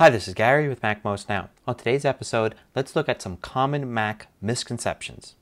Hi, this is Gary with MacMost Now. On today's episode, let's look at some common Mac misconceptions.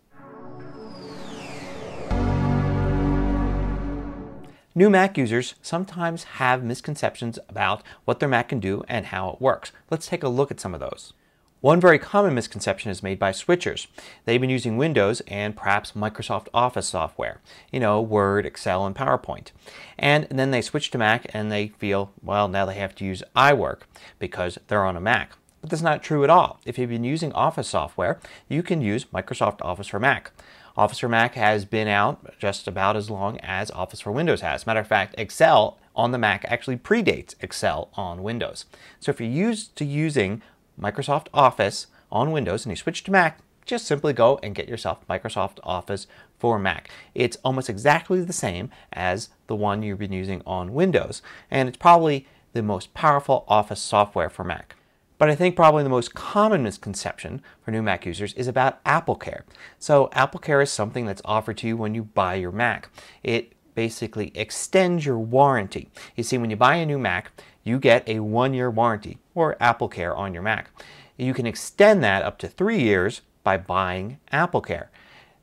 New Mac users sometimes have misconceptions about what their Mac can do and how it works. Let's take a look at some of those. One very common misconception is made by switchers. They've been using Windows and perhaps Microsoft Office software, you know, Word, Excel, and PowerPoint. And then they switch to Mac and they feel, well, now they have to use iWork because they're on a Mac. But that's not true at all. If you've been using Office software, you can use Microsoft Office for Mac. Office for Mac has been out just about as long as Office for Windows has. Matter of fact, Excel on the Mac actually predates Excel on Windows. So if you're used to using Microsoft Office on Windows and you switch to Mac, just simply go and get yourself Microsoft Office for Mac. It's almost exactly the same as the one you've been using on Windows and it's probably the most powerful Office software for Mac. But I think probably the most common misconception for new Mac users is about AppleCare. So AppleCare is something that's offered to you when you buy your Mac. It basically extend your warranty. You see, when you buy a new Mac, you get a one-year warranty or AppleCare on your Mac. You can extend that up to three years by buying AppleCare.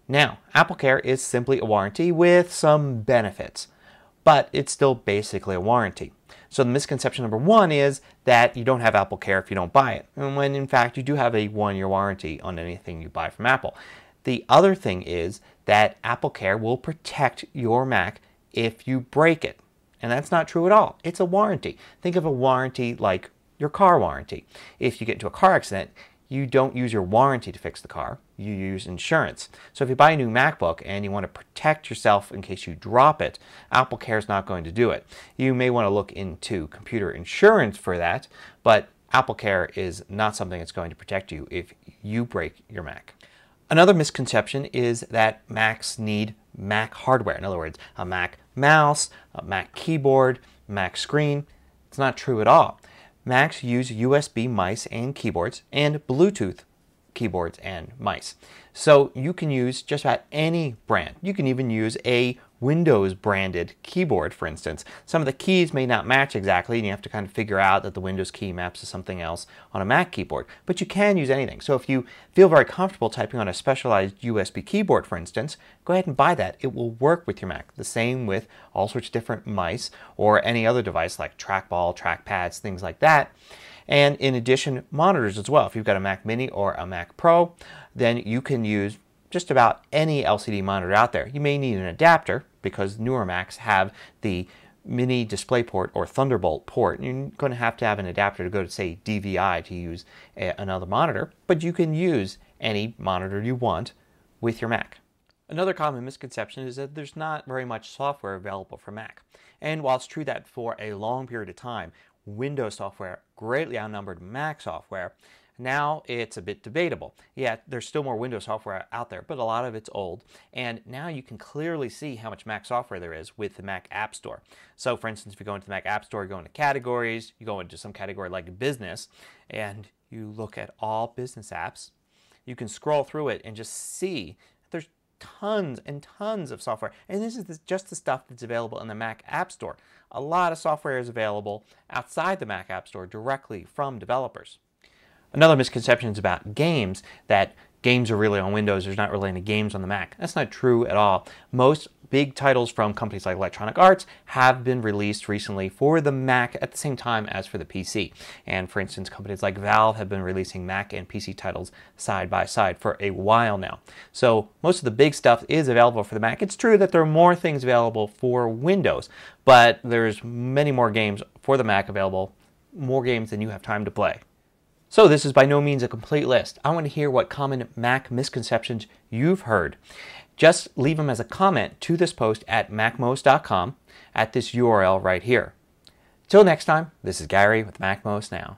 Now, AppleCare is simply a warranty with some benefits, but it's still basically a warranty. So the misconception number one is that you don't have AppleCare if you don't buy it, and when in fact you do have a one-year warranty on anything you buy from Apple. The other thing is that AppleCare will protect your Mac if you break it. And that's not true at all. It's a warranty. Think of a warranty like your car warranty. If you get into a car accident, you don't use your warranty to fix the car. You use insurance. So if you buy a new MacBook and you want to protect yourself in case you drop it, Apple Care is not going to do it. You may want to look into computer insurance for that, but Apple Care is not something that's going to protect you if you break your Mac. Another misconception is that Macs need Mac hardware. In other words, a Mac mouse, a Mac keyboard, Mac screen. It's not true at all. Macs use USB mice and keyboards and Bluetooth keyboards and mice. So you can use just about any brand. You can even use a Windows branded keyboard, for instance. Some of the keys may not match exactly and you have to kind of figure out that the Windows key maps to something else on a Mac keyboard. But you can use anything. So if you feel very comfortable typing on a specialized USB keyboard, for instance, go ahead and buy that. It will work with your Mac. The same with all sorts of different mice or any other device like trackball, trackpads, things like that. And in addition, monitors as well. If you've got a Mac Mini or a Mac Pro, then you can use just about any LCD monitor out there. You may need an adapter because newer Macs have the mini DisplayPort or Thunderbolt port. You're going to have to have an adapter to go to say DVI to use a, another monitor, but you can use any monitor you want with your Mac. Another common misconception is that there's not very much software available for Mac. And while it's true that for a long period of time Windows software greatly outnumbered Mac software, now it's a bit debatable. Yeah, there's still more Windows software out there, but a lot of it's old. And now you can clearly see how much Mac software there is with the Mac App Store. So for instance, if you go into the Mac App Store, you go into categories, you go into some category like business, and you look at all business apps, you can scroll through it and just see there's tons and tons of software. And this is just the stuff that's available in the Mac App Store. A lot of software is available outside the Mac App Store directly from developers. Another misconception is about games, that games are really on Windows, there's not really any games on the Mac. That's not true at all. Most big titles from companies like Electronic Arts have been released recently for the Mac at the same time as for the PC. And for instance, companies like Valve have been releasing Mac and PC titles side by side for a while now. So most of the big stuff is available for the Mac. It's true that there are more things available for Windows, but there's many more games for the Mac available, more games than you have time to play. So this is by no means a complete list. I want to hear what common Mac misconceptions you've heard. Just leave them as a comment to this post at macmost.com at this URL right here. Till next time, this is Gary with MacMost Now.